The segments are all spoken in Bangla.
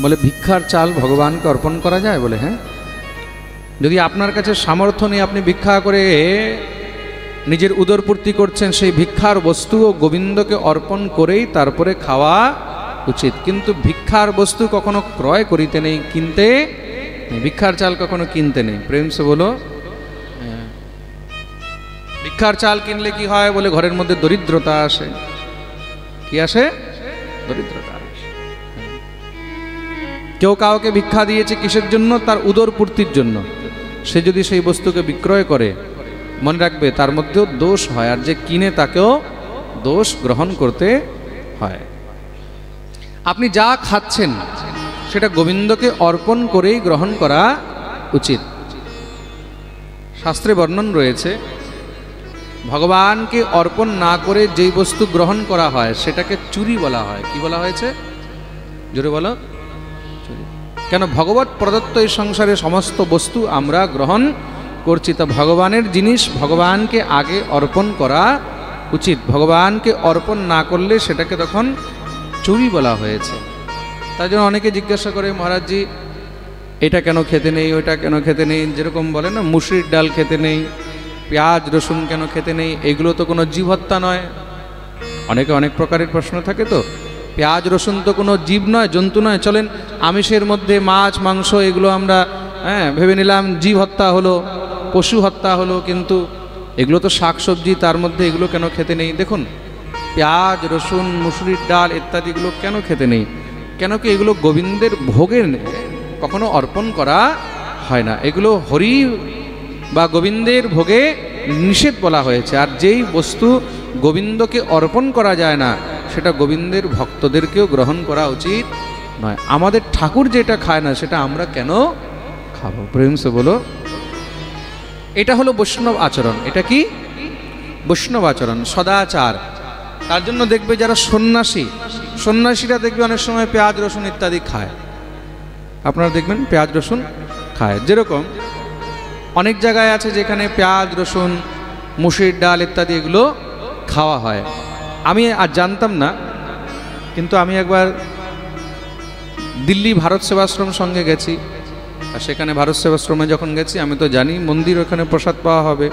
বলে, ভিক্ষার চাল ভগবানকে অর্পণ করা যায়? বলে হ্যাঁ। যদি আপনার কাছে সামর্থ্য নেই, আপনি ভিক্ষা করে নিজের উদরপূর্তি করছেন, সেই ভিক্ষার বস্তু ও গোবিন্দকে অর্পণ করেই তারপরে খাওয়া উচিত। কিন্তু ভিক্ষার বস্তু কখনো ক্রয় করিতে নেই, কিনতে ভিক্ষার চাল কখনো কিনতে নেই। প্রেম সে বলো হ্যাঁ। ভিক্ষার চাল কিনলে কি হয়? বলে, ঘরের মধ্যে দরিদ্রতা আসে। কি আসে? দরিদ্রতা। কেউ কাউকে ভিক্ষা দিয়েছে কিসের জন্য? তার উদর পূর্তির জন্য। সে যদি সেই বস্তুকে বিক্রয় করে, মনে রাখবে তার মধ্যেও দোষ হয় আর যে কিনে তাকেও দোষ গ্রহণ করতে হয়। আপনি যা খাচ্ছেন, সেটা গোবিন্দকে অর্পণ করেই গ্রহণ করা উচিত। শাস্ত্রে বর্ণন রয়েছে, ভগবানকে অর্পণ না করে যেই বস্তু গ্রহণ করা হয়, সেটাকে চুরি বলা হয়। কি বলা হয়েছে? জোরে বলো। কেন ভগবত প্রদত্ত এই সংসারে সমস্ত বস্তু আমরা গ্রহণ করছি? তা ভগবানের জিনিস, ভগবানকে আগে অর্পণ করা উচিত। ভগবানকে অর্পণ না করলে সেটাকে তখন চুরি বলা হয়েছে। তাই জন্য অনেকে জিজ্ঞাসা করে, মহারাজজি, এটা কেন খেতে নেই, ওইটা কেন খেতে নেই? যেরকম বলে না, মুসুরির ডাল খেতে নেই, পেঁয়াজ, রসুন কেন খেতে নেই? এগুলো তো কোনো জীব হত্যা নয়। অনেকে অনেক প্রকারের প্রশ্ন থাকে তো। পেঁয়াজ রসুন তো কোনো জীব নয়, জন্তু নয়, চলেন আমিষের মধ্যে মাছ, মাংস এগুলো আমরা হ্যাঁ ভেবে নিলাম জীব হত্যা হলো, পশু হত্যা হলো, কিন্তু এগুলো তো শাকসবজি তার মধ্যে এগুলো কেন খেতে নেই? দেখুন, পেঁয়াজ, রসুন, মুসুরির ডাল ইত্যাদিগুলো কেন খেতে নেই? কেন কি এগুলো গোবিন্দের ভোগের কখনো অর্পণ করা হয় না? এগুলো হরি বা গোবিন্দের ভোগে নিষেধ বলা হয়েছে। আর যেই বস্তু গোবিন্দকে অর্পণ করা যায় না সেটা গোবিন্দের ভক্তদেরকেও গ্রহণ করা উচিত। নয়, আমাদের ঠাকুর যেটা খায় না, সেটা আমরা কেন খাব? প্রেমসে বলো। এটা হলো বৈষ্ণব আচরণ। এটা কি? বৈষ্ণব আচরণ, সদাচার। তার জন্য দেখবে যারা সন্ন্যাসী, সন্ন্যাসীরা দেখবে অনেক সময় পেঁয়াজ, রসুন ইত্যাদি খায়। আপনারা দেখবেন পেঁয়াজ, রসুন খায়। যেরকম অনেক জায়গায় আছে যেখানে পেঁয়াজ, রসুন, মুসুরির ডাল ইত্যাদি এগুলো খাওয়া হয়। আমি আর জানতাম না, কিন্তু আমি একবার দিল্লি ভারত সেবাশ্রম সঙ্গে গেছি, আর সেখানে ভারত সেবাশ্রমে যখন গেছি, আমি তো জানি মন্দির ওখানে প্রসাদ পাওয়া হবে।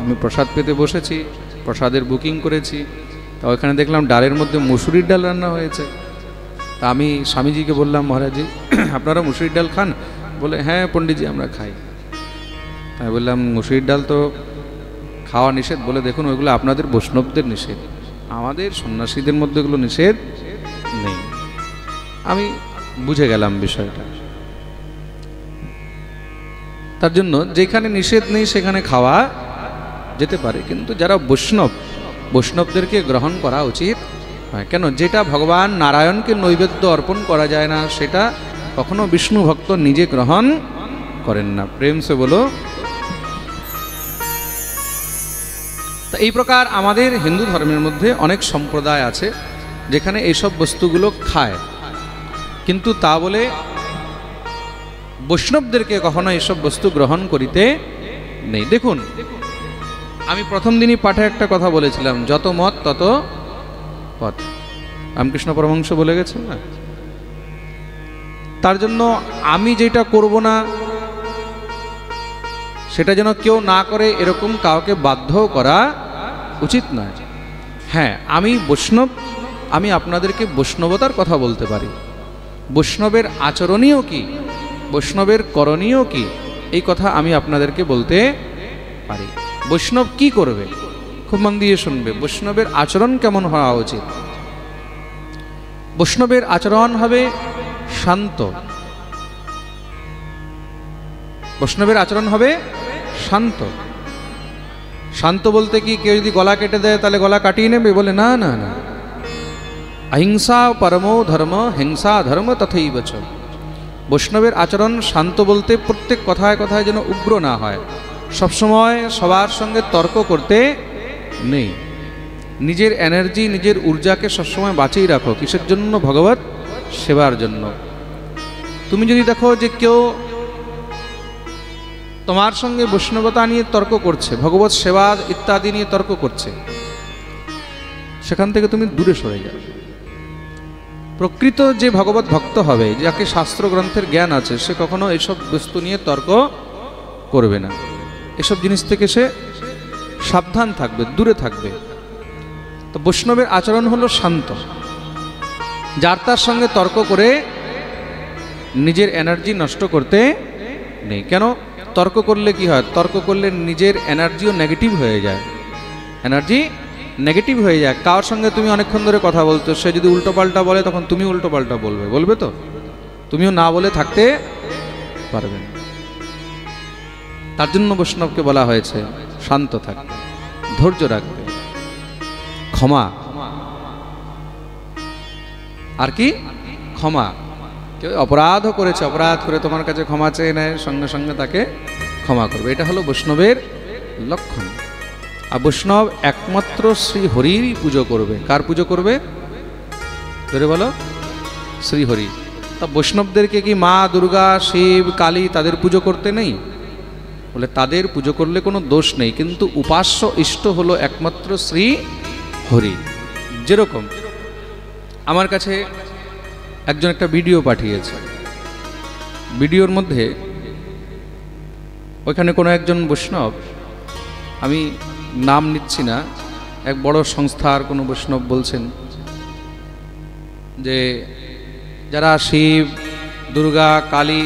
আমি প্রসাদ পেতে বসেছি, প্রসাদের বুকিং করেছি, তা ওখানে দেখলাম ডালের মধ্যে মুসুরির ডাল রান্না হয়েছে। তা আমি স্বামীজিকে বললাম, মহারাজি আপনারা মুসুরির ডাল খান? বলে হ্যাঁ পণ্ডিতজি, আমরা খাই। আমি বললাম, মুসুরির ডাল তো খাওয়া নিষেধ। বলে, দেখুন, ওইগুলো আপনাদের বৈষ্ণবদের নিষেধ। আমাদের সন্ন্যাসীদের মধ্যে এগুলো নিষেধ নেই। আমি বুঝে গেলাম বিষয়টা। তার জন্য যেখানে নিষেধ নেই সেখানে খাওয়া যেতে পারে, কিন্তু যারা বৈষ্ণব, বৈষ্ণবদেরকে গ্রহণ করা উচিত, হয়, কেন? যেটা ভগবান নারায়ণকে নৈবেদ্য অর্পণ করা যায় না, সেটা কখনো বিষ্ণু ভক্ত নিজে গ্রহণ করেন না। প্রেম সে বলো তা এই প্রকার আমাদের হিন্দু ধর্মের মধ্যে অনেক সম্প্রদায় আছে যেখানে এইসব বস্তুগুলো খায়। কিন্তু তা বলে বৈষ্ণবদেরকে কখনো এইসব বস্তু গ্রহণ করিতে নেই। দেখুন, আমি প্রথম দিনই পাঠে একটা কথা বলেছিলাম, যত মত তত পথ। রামকৃষ্ণ পরমহংস বলে গেছেন না? তার জন্য আমি যেটা করব না, সেটা যেন কেউ না করে এরকম কাউকে বাধ্য করা উচিত নয়। হ্যাঁ আমি বৈষ্ণব, আমি আপনাদেরকে বৈষ্ণবতার কথা বলতে পারি। বৈষ্ণবের আচরণীয় কি? বৈষ্ণবের করণীয় কি? এই কথা আমি আপনাদেরকে বলতে পারি। বৈষ্ণব কি করবে? খুব মন দিয়ে শুনবে, বৈষ্ণবের আচরণ কেমন হওয়া উচিত? বৈষ্ণবের আচরণ হবে শান্ত। বৈষ্ণবের আচরণ হবে শান্ত। শান্ত বলতে কি কেউ যদি গলা কেটে দেয়, তাহলে গলা কাটিয়ে নেবে? বলে, না না না। অহিংসা পরমো ধর্ম, হিংসা ধর্ম তথই বচ বৈষ্ণবের আচরণ শান্ত বলতে প্রত্যেক কথায় কথায় যেন উগ্র না হয়। সবসময় সবার সঙ্গে তর্ক করতে নেই। নিজের এনার্জি নিজের ঊর্জাকে সবসময় বাঁচিয়ে রাখো। কিসের জন্য? ভগবত সেবার জন্য। তুমি যদি দেখো যে কেউ তোমার সঙ্গে বৈষ্ণবতা নিয়ে তর্ক করছে, ভগবত সেবা ইত্যাদি নিয়ে তর্ক করছে। সেখান থেকে তুমি দূরে সরে যাও। প্রকৃত যে ভগবত ভক্ত হবে, যাকে শাস্ত্র গ্রন্থের জ্ঞান আছে, সে কখনো এসব বস্তু নিয়ে তর্ক করবে না। এসব জিনিস থেকে সে সাবধান থাকবে, দূরে থাকবে। তো বৈষ্ণবের আচরণ হলো শান্ত। যার তার সঙ্গে তর্ক করে নিজের এনার্জি নষ্ট করতে নেই। কেন? তর্ক করলে কি হয়? তর্ক করলে নিজের এনার্জিও নেগেটিভ হয়ে যায়। এনার্জি নেগেটিভ হয়ে যায়। কার সঙ্গে তুমি অনেকক্ষণ ধরে কথা বলছো? সে যদি উল্টো পাল্টা বলে, তখন তুমি উল্টো পাল্টা বলবে। বলবে তো? তুমিও না বলে থাকতে পারবে না। তার জন্য বৈষ্ণবকে বলা হয়েছে, শান্ত থাকবে ধৈর্য রাখবে ক্ষমা। আর কি? ক্ষমা। কেউ অপরাধও করেছে, অপরাধ করে তোমার কাছে ক্ষমা চেয়ে নেয়, সঙ্গে সঙ্গে তাকে ক্ষমা করবে। এটা হলো বৈষ্ণবের লক্ষণ। আর বৈষ্ণব একমাত্র শ্রী হরিরই পুজো করবে। কার পুজো করবে? ধরে বলো, শ্রী হরি। তা বৈষ্ণবদেরকে কি মা, দুর্গা, শিব, কালী তাদের পুজো করতে নেই? বলে তাদের পুজো করলে কোনো দোষ নেই, কিন্তু উপাস্য ইষ্ট হলো একমাত্র শ্রী হরি। যেরকম, আমার কাছে একজন একটা ভিডিও পাঠিয়েছে। ভিডিওর মধ্যে ওইখানে কোনো একজন বৈষ্ণব, আমি নাম নিচ্ছি না, এক বড় সংস্থার কোনো বৈষ্ণব বলছেন যে যারা শিব, দুর্গা, কালী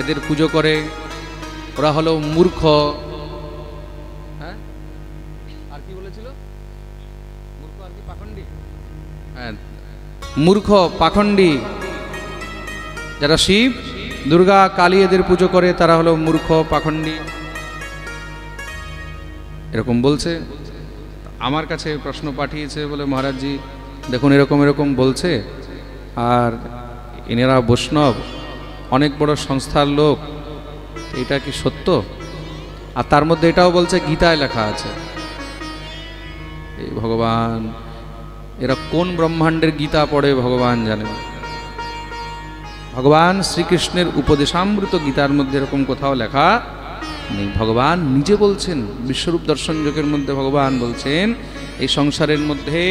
এদের পুজো করে, ওরা হলো মূর্খ মূর্খ পাখণ্ডী যারা শিব, দুর্গা, কালী এদের পুজো করে, তারা হলো মূর্খ পাখণ্ডী। এরকম বলছে। আমার কাছে প্রশ্ন পাঠিয়েছে বলে মহারাজজি, দেখুন, এরকম এরকম বলছে। আর এনারা বৈষ্ণব, অনেক বড় সংস্থার লোক। এটা কি সত্য? আর তার মধ্যে এটাও বলছে, গীতায় লেখা আছে। এই ভগবান এরা কোন ব্রহ্মাণ্ডের গীতা পড়ে ভগবান জানে ভগবান শ্রীকৃষ্ণের উপদেশামৃত গীতার মধ্যে এরকম কোথাও লেখা নেই। ভগবান নিজে বলছেন, বিশ্বরূপ দর্শন যোগের মধ্যে ভগবান বলছেন, এই সংসারের মধ্যে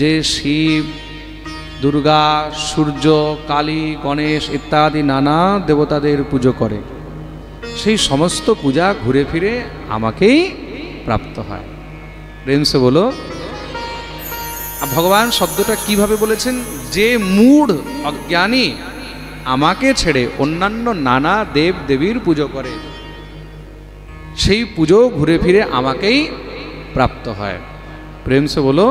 যে শিব, দুর্গা, সূর্য, কালী, গণেশ ইত্যাদি নানা দেবতাদের পুজো করে, সেই সমস্ত পূজা ঘুরে ফিরে আমাকেই প্রাপ্ত হয়। প্রেমসে বলো ভগবান শব্দটা কীভাবে বলেছেন? যে মূঢ় অজ্ঞানী আমাকে ছেড়ে অন্যান্য নানা দেব দেবীর পুজো করে, সেই পুজো ঘুরে ফিরে আমাকেই প্রাপ্ত হয়। প্রেমসে বলো,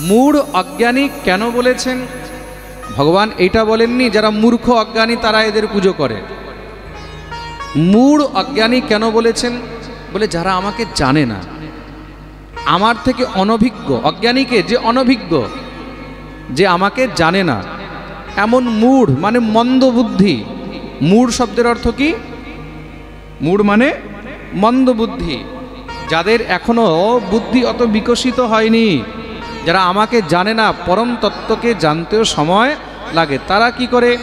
মূঢ় অজ্ঞানী কেন বলেছেন? ভগবান এটা বলেননি, যারা মূর্খ অজ্ঞানী তারা এদের পুজো করে। মূঢ় অজ্ঞানী কেন বলেছেন? বলে যারা আমাকে জানে না। আমার থেকে অনভিজ্ঞ, অজ্ঞানীকে যে অনভিজ্ঞ, যে আমাকে জানে না। এমন মূঢ় মানে মন্দ বুদ্ধি। মূঢ় শব্দের অর্থ কি? মূঢ় মানে মন্দ বুদ্ধি। যাদের এখনও বুদ্ধি অত বিকশিত হয়নি, যারা আমাকে জানে না, পরম তত্ত্বকে জানতেও সময় লাগে। তারা কি করে?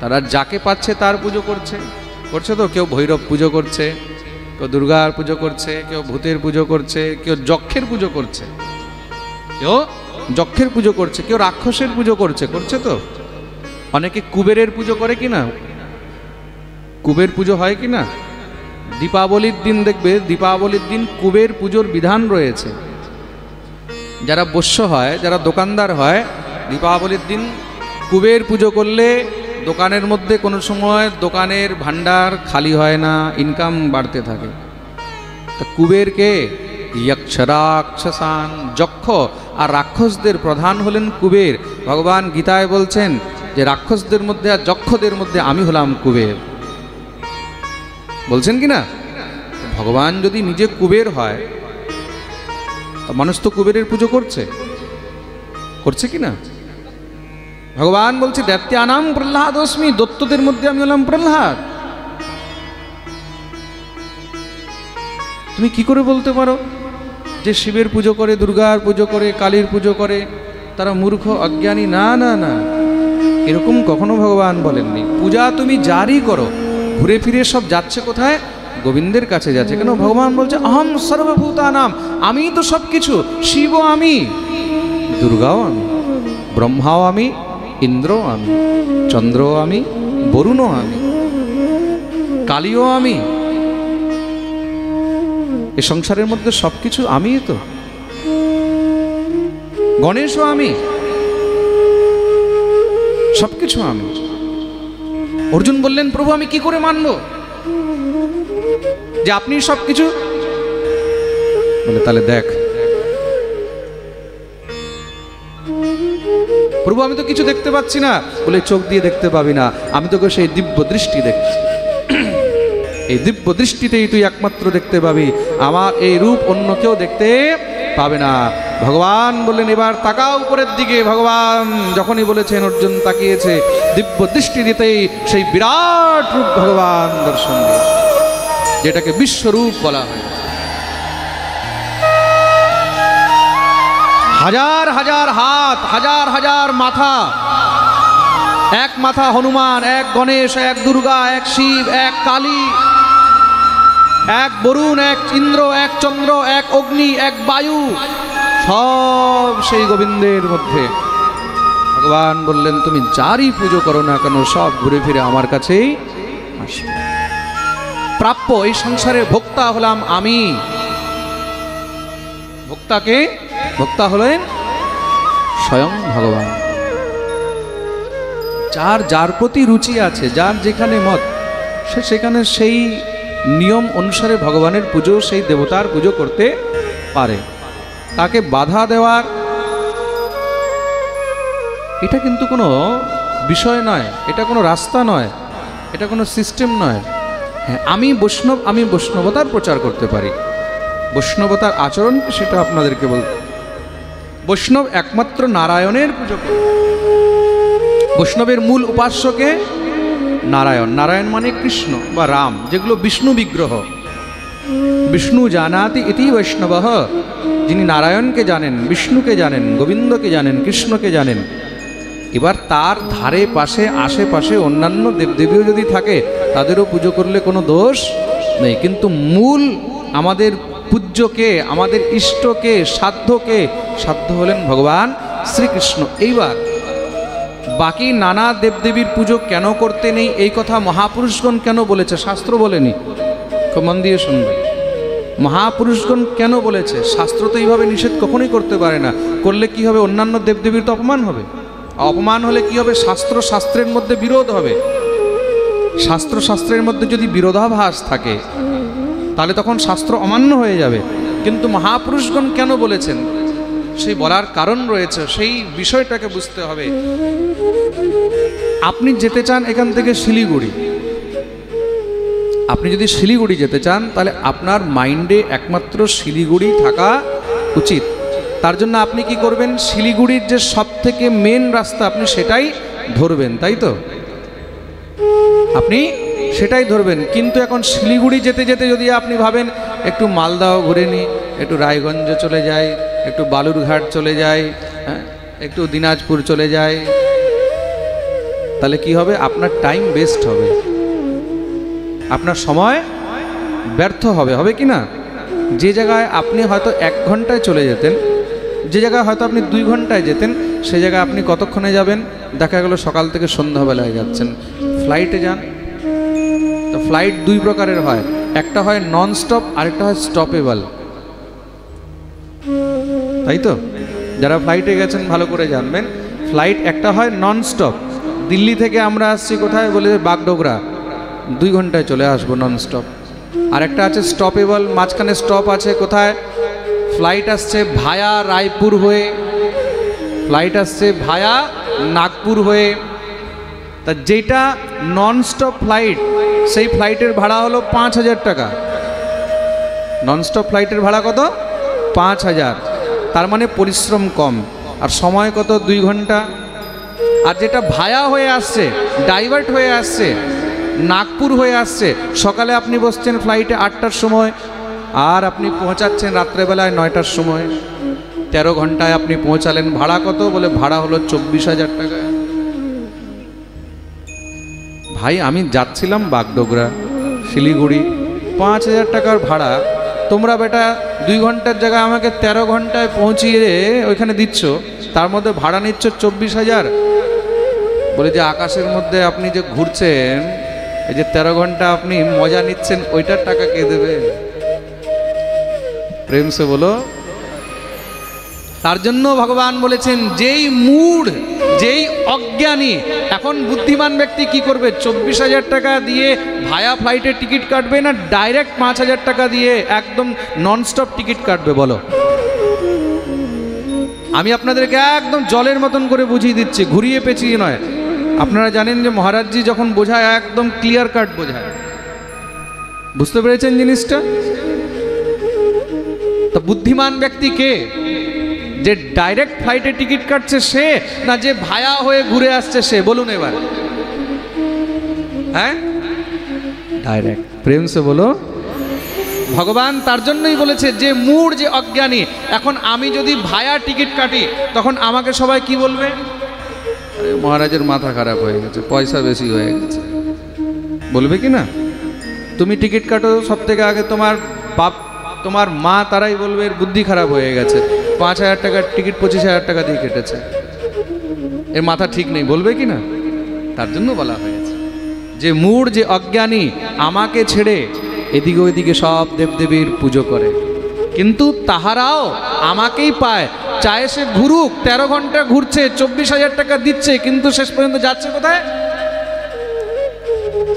তারা যাকে পাচ্ছে তার পুজো করছে। করছে তো? কেউ ভৈরব পুজো করছে। কেউ দুর্গার পুজো করছে, কেউ ভূতের পুজো করছে, কেউ যক্ষের পুজো করছে। কেউ যক্ষের পুজো করছে, কেউ রাক্ষসের পুজো করছে করছে তো? অনেকে কুবেরের পুজো করে কি না? কুবের পুজো হয় কি না? দীপাবলির দিন দেখবে, দীপাবলির দিন কুবের পুজোর বিধান রয়েছে। যারা বস্য হয়, যারা দোকানদার হয়, দীপাবলির দিন কুবের পুজো করলে দোকানের মধ্যে কোনো সময় দোকানের ভান্ডার খালি হয় না ইনকাম বাড়তে থাকে। তা কুবেরকে যক্ষরাক্ষসান যক্ষ। আর রাক্ষসদের প্রধান হলেন কুবের। ভগবান গীতায় বলছেন যে, রাক্ষসদের মধ্যে আর যক্ষদের মধ্যে আমি হলাম কুবের। বলছেন কি না? ভগবান যদি নিজে কুবের হয়, তা মানুষ তো কুবেরের পুজো করছে। করছে কি না? ভগবান বলছে দৈত্যানাম প্রহ্লাদ অস্মি, দত্তদের মধ্যে আমি হলাম প্রহ্লাদ। তুমি কি করে বলতে পারো যে শিবের পুজো করে, দুর্গার পুজো করে, কালীর পুজো করে, তারা মূর্খ, অজ্ঞানী? না না না। এরকম কখনো ভগবান বলেননি। পূজা তুমি জারি করো, ঘুরে ফিরে সব যাচ্ছে কোথায়? গোবিন্দের কাছে যাচ্ছে। কেন ভগবান বলছে, অহম সর্বভূতা নাম আমি তো সব কিছু শিব আমি, দুর্গাও আমি, ব্রহ্মাও আমি ইন্দ্রও আমি, চন্দ্র আমি, বরুণও আমি, কালীও আমি। এ সংসারের মধ্যে সব কিছু আমিই তো। গণেশও আমি সব কিছু আমি। অর্জুন বললেন, প্রভু, আমি কি করে মানব যে আপনি সবকিছু? বলে, তাহলে দেখ প্রভু, আমি তো কিছু দেখতে পাচ্ছি না। বলে চোখ দিয়ে দেখতে পাবি না। আমি তোকে সেই দিব্য দৃষ্টি দেখছি এই দিব্য দৃষ্টিতেই তুই একমাত্র দেখতে পাবি। আমার এই রূপ অন্য কেউ দেখতে পাবে না। ভগবান বললেন, এবার তাকাও উপরের দিকে। ভগবান যখনই বলেছেন, অর্জুন তাকিয়েছে। দিব্য দৃষ্টি দিতেই সেই বিরাট রূপ ভগবান দর্শন যেটাকে বিশ্বরূপ বলা হয়। হাজার হাজার হাত, হাজার হাজার মাথা। এক মাথা হনুমান, এক গণেশ, এক দুর্গা, এক শিব, এক কালী, এক বরুণ, এক ইন্দ্র, এক চন্দ্র, এক অগ্নি, এক বায়ু। সব সেই গোবিন্দের মধ্যে। ভগবান বললেন, তুমি যারই পুজো করো না কেন, সব ঘুরে ফিরে আমার কাছেই আসবে। প্রাপ্য এই সংসারের ভোক্তা হলাম আমি। ভোক্তাকে ভোক্তা হলেন স্বয়ং ভগবান। যার যার প্রতি রুচি আছে, যার যেখানে মত, সে সেখানে সেই নিয়ম অনুসারে ভগবানের পুজো, সেই দেবতার পুজো করতে পারে। তাকে বাধা দেওয়ার এটা কিন্তু কোনো বিষয় নয়, এটা কোনো রাস্তা নয়, এটা কোনো সিস্টেম নয়। হ্যাঁ আমি বৈষ্ণব, আমি বৈষ্ণবতার প্রচার করতে পারি। বৈষ্ণবতার আচরণ সেটা আপনাদেরকে বল বৈষ্ণব একমাত্র নারায়ণের পুজো করে। বৈষ্ণবের মূল উপাস্যকে নারায়ণ। নারায়ণ মানে কৃষ্ণ বা রাম, যেগুলো বিষ্ণু বিগ্রহ। বিষ্ণু জানাতি ইতি বৈষ্ণব। যিনি নারায়ণকে জানেন, বিষ্ণুকে জানেন, গোবিন্দকে জানেন, কৃষ্ণকে জানেন। এবার তার ধারে পাশে, আশেপাশে অন্যান্য দেবদেবীও যদি থাকে, তাদেরও পুজো করলে কোনো দোষ নেই। কিন্তু মূল আমাদের পূজ্যকে, আমাদের ইষ্টকে, সাধ্যকে, সাধ্য হলেন ভগবান শ্রীকৃষ্ণ। এইবার বাকি নানা দেবদেবীর পুজো কেন করতে নেই, এই কথা মহাপুরুষগণ কেন বলেছে? শাস্ত্র বলেনি। মন দিয়ে শুনবে। মহাপুরুষগণ কেন বলেছে? শাস্ত্র তো এইভাবে নিষেধ কখনোই করতে পারে না। করলে কি হবে? অন্যান্য দেবদেবীর তো অপমান হবে। অপমান হলে কি হবে? শাস্ত্র শাস্ত্রের মধ্যে বিরোধ হবে। শাস্ত্র শাস্ত্রের মধ্যে যদি বিরোধাভাস থাকে তাহলে তখন শাস্ত্র অমান্য হয়ে যাবে। কিন্তু মহাপুরুষগণ কেন বলেছেন? সেই বলার কারণ রয়েছে, সেই বিষয়টাকে বুঝতে হবে। আপনি যেতে চান এখান থেকে শিলিগুড়ি। আপনি যদি শিলিগুড়ি যেতে চান, তাহলে আপনার মাইন্ডে একমাত্র শিলিগুড়ি থাকা উচিত। তার জন্য আপনি কি করবেন? শিলিগুড়ির যে সব থেকে মেন রাস্তা, আপনি সেটাই ধরবেন, তাই তো? আপনি সেটাই ধরবেন। কিন্তু এখন শিলিগুড়ি যেতে যেতে যদি আপনি ভাবেন, একটু মালদাও ঘুরে নিই, একটু রায়গঞ্জে চলে যাই, একটু বালুরঘাট চলে যাই হ্যাঁ একটু দিনাজপুর চলে যাই, তাহলে কি হবে? আপনার টাইম বেস্ট হবে। আপনার সময় ব্যর্থ হবে। হবে কি না? যে জায়গায় আপনি হয়তো এক ঘন্টায় চলে যেতেন, যে জায়গায় হয়তো আপনি দুই ঘন্টায় যেতেন, সে জায়গায় আপনি কতক্ষণে যাবেন? দেখা গেল সকাল থেকে সন্ধ্যাবেলায় যাচ্ছেন। ফ্লাইটে যান তো ফ্লাইট দুই প্রকারের হয়। একটা হয় নন স্টপ আরেকটা হয় স্টপেবল তাই তো? যারা ফ্লাইটে গেছেন, ভালো করে জানবেন। ফ্লাইট একটা হয় নন স্টপ দিল্লি থেকে আমরা আসছি কোথায়? বলে বাগডোগরা। দুই ঘন্টায় চলে আসব নন স্টপ আর একটা আছে স্টপেবল মাঝখানে স্টপ আছে, কোথায়? ফ্লাইট আসছে ভায়া রায়পুর হয়ে। ফ্লাইট আসছে ভায়া নাগপুর হয়ে। তা যেটা নন স্টপ ফ্লাইট সেই ফ্লাইটের ভাড়া হলো পাঁচ হাজার টাকা। নন স্টপ ফ্লাইটের ভাড়া কত? পাঁচ হাজার। তার মানে পরিশ্রম কম। আর সময় কত? দুই ঘণ্টা। আর যেটা ভায়া হয়ে আসছে ডাইভার্ট হয়ে আসছে, নাগপুর হয়ে আসছে, সকালে আপনি বসছেন ফ্লাইটে আটটার সময়, আর আপনি পৌঁছাচ্ছেন রাত্রেবেলায় নয়টার সময়। তেরো ঘন্টায় আপনি পৌঁছালেন। ভাড়া কত? বলে ভাড়া হলো চব্বিশ হাজার টাকা। ভাই, আমি যাচ্ছিলাম বাগডোগরা, শিলিগুড়ি। পাঁচ হাজার টাকার ভাড়া। তোমরা বেটা দুই ঘণ্টার জায়গায় আমাকে তেরো ঘন্টায় পৌঁছিয়ে ওইখানে দিচ্ছ। তার মধ্যে ভাড়া নিচ্ছ চব্বিশ হাজার। বলে যে আকাশের মধ্যে আপনি যে ঘুরছেন, এই যে তেরো ঘণ্টা আপনি মজা নিচ্ছেন, ওইটার টাকা কে দেবে? প্রেম সে বলো তার জন্য ভগবান বলেছেন, যেই মুড যেই অজ্ঞানী, এখন বুদ্ধিমান ব্যক্তি কি করবে? চব্বিশ হাজার টাকা দিয়ে ভায়া ফ্লাইটের টিকিট কাটবে না ডাইরেক্ট পাঁচ হাজার টাকা দিয়ে একদম ননস্টপ টিকিট কাটবে, বলো? আমি আপনাদেরকে একদম জলের মতন করে বুঝিয়ে দিচ্ছি, ঘুরিয়ে পেঁচিয়ে নয়। আপনারা জানেন যে মহারাজজি যখন বোঝায়, একদম ক্লিয়ার কাট বোঝায়। বুঝতে পেরেছেন জিনিসটা? তা বুদ্ধিমান ব্যক্তি কে? যে ডাইরেক্ট ফ্লাইটে টিকিট কাটছে সে না যে ভায়া হয়ে ঘুরে আসছে সে? বলুন এবার। হ্যাঁ? ডাইরেক্ট প্রেম সে বলো। ভগবান তার জন্যই বলেছে যে মূর যে অজ্ঞানী, এখন আমি যদি ভায়া টিকিট কাটি, তখন আমাকে সবাই কি বলবে? মহারাজের মাথা খারাপ হয়ে গেছে, পয়সা বেশি হয়ে গেছে। বলবে কি না? তুমি টিকিট কাটো সব থেকে আগে তোমার বাপ তোমার মা তারাই বলবে, এর বুদ্ধি খারাপ হয়ে গেছে। পাঁচ হাজার টাকার টিকিট পঁচিশ হাজার টাকা দিয়ে কেটেছে। এর মাথা ঠিক নেই, বলবে কি না? তার জন্য বলা হয়েছে। যে মূর যে অজ্ঞানী আমাকে ছেড়ে এদিকে ওইদিকে সব দেবদেবীর পুজো করে। কিন্তু তাহারাও আমাকেই পায়। চায় সে ঘুরুক, তেরো ঘণ্টা ঘুরছে, চব্বিশ হাজার টাকা দিচ্ছে, কিন্তু শেষ পর্যন্ত যাচ্ছে কোথায়?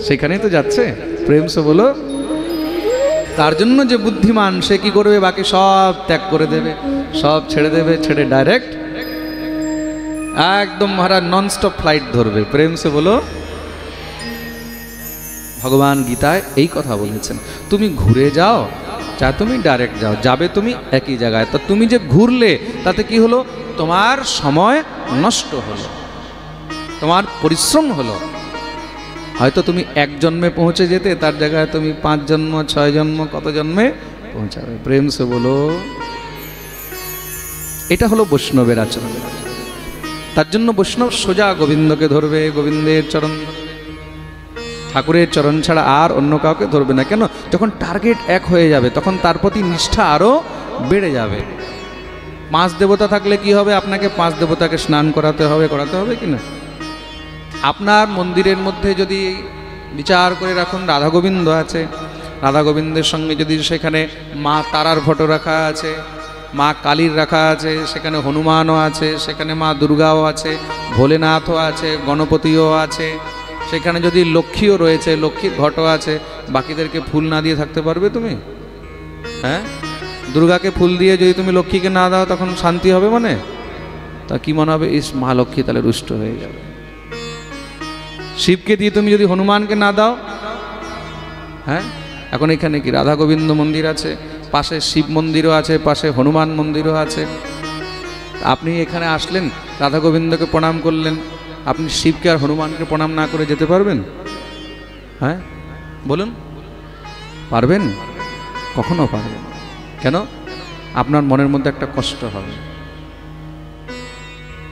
সেখানেই তো যাচ্ছে। প্রেম সে বলো তার জন্য যে বুদ্ধিমান, সে কি করবে? বাকি সব ত্যাগ করে দেবে, সব ছেড়ে দেবে, ছেড়ে ডাইরেক্ট একদম মহারাজ ননস্টপ ফ্লাইট ধরবে। প্রেম সে বলো, ভগবান গীতায় এই কথা বলেছেন, তুমি ঘুরে যাও চা তুমি ডাইরেক্ট যাও, যাবে তুমি একই জায়গায়। তা তুমি যে ঘুরলে, তাতে কি হলো? তোমার সময় নষ্ট হলো, তোমার পরিশ্রম হলো। হয়তো তুমি এক জন্মে পৌঁছে যেতে, তার জায়গায় তুমি পাঁচ জন্ম, ছয় জন্ম, কত জন্মে পৌঁছাবে? প্রেম সে বলো। এটা হলো বৈষ্ণবের আচরণ। তার জন্য বৈষ্ণব সোজা গোবিন্দকে ধরবে, গোবিন্দের চরণ। ঠাকুরের চরণ ছাড়া আর অন্য কাউকে ধরবে না। কেন? যখন টার্গেট এক হয়ে যাবে, তখন তার প্রতি নিষ্ঠা আরও বেড়ে যাবে। পাঁচ দেবতা থাকলে কি হবে? আপনাকে পাঁচ দেবতাকে স্নান করাতে হবে করাতে হবে কি না? আপনার মন্দিরের মধ্যে যদি বিচার করে রাখুন রাধা গোবিন্দ আছে। রাধা গোবিন্দের সঙ্গে যদি সেখানে মা তারার ফটো রাখা আছে, মা কালীর রাখা আছে, সেখানে হনুমানও আছে, সেখানে মা দুর্গাও আছে, ভোলেনাথও আছে, গণপতিও আছে, সেখানে যদি লক্ষ্মীও রয়েছে, লক্ষ্মীর ঘটও আছে, বাকিদেরকে ফুল না দিয়ে থাকতে পারবে তুমি? হ্যাঁ? দুর্গাকে ফুল দিয়ে যদি তুমি লক্ষ্মীকে না দাও, তখন শান্তি হবে মানে? তা কি মনে হবে, ইস মা লক্ষ্মী তাহলে রুষ্ট হয়ে যাবে শিবকে দিয়ে তুমি যদি হনুমানকে না দাও? হ্যাঁ? এখন এখানে কি রাধা গোবিন্দ মন্দির আছে, পাশে শিব মন্দিরও আছে, পাশে হনুমান মন্দিরও আছে। আপনি এখানে আসলেন, রাধা গোবিন্দকে প্রণাম করলেন। আপনি শিবকে আর হনুমানকে প্রণাম না করে যেতে পারবেন? হ্যাঁ? বলুন। পারবেন? কখনো পারবেন কেন? আপনার মনের মধ্যে একটা কষ্ট হবে।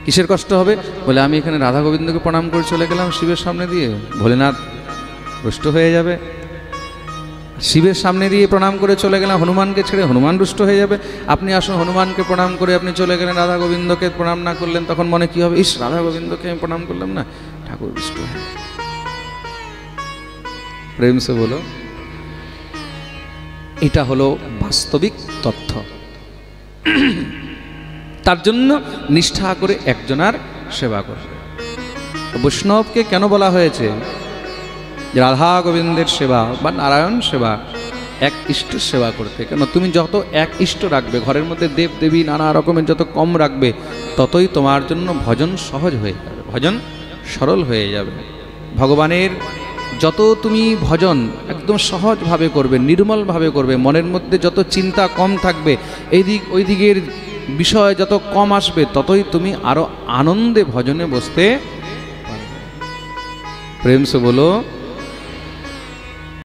কিসের কষ্ট হবে? বলে, আমি এখানে রাধা গোবিন্দকে প্রণাম করে চলে গেলাম শিবের সামনে দিয়ে। ভোলেনাথ রুষ্ট হয়ে যাবে। শিবের সামনে দিয়ে প্রণাম করে চলে গেলাম, হনুমানকে ছেড়ে হনুমান রুষ্ট হয়ে যাবে। আপনি আসুন, হনুমানকে প্রণাম করে আপনি চলে গেলেন, রাধা গোবিন্দকে প্রণাম না করলেন, তখন মনে কি হবে? ইস, রাধা গোবিন্দকে আমি প্রণাম করলাম না? ঠাকুর রুষ্ট হয়ে। প্রেম সে বলো, এটা হলো বাস্তবিক তথ্য। তার জন্য নিষ্ঠা করে একজনার সেবা করে বৈষ্ণবকে কেন বলা হয়েছে? রাধা গোবিন্দের সেবা বা নারায়ণ সেবা, এক ইষ্টের সেবা করতে। কেন? তুমি যত এক ইষ্ট রাখবে, ঘরের মধ্যে দেব দেবী নানা রকমের যত কম রাখবে, ততই তোমার জন্য ভজন সহজ হয়ে যাবে, ভজন সরল হয়ে যাবে। ভগবানের যত তুমি ভজন একদম সহজভাবে করবে, নির্মলভাবে করবে, মনের মধ্যে যত চিন্তা কম থাকবে এই দিক ওই দিকের বিষয় যত কম আসবে ততই তুমি আরও আনন্দে ভজনে বসতে প্রেমস বলো